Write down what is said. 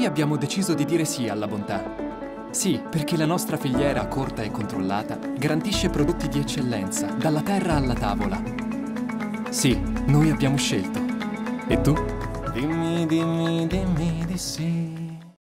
Noi abbiamo deciso di dire sì alla bontà. Sì, perché la nostra filiera corta e controllata garantisce prodotti di eccellenza, dalla terra alla tavola. Sì, noi abbiamo scelto. E tu? Dimmi, dimmi, dimmi di sì.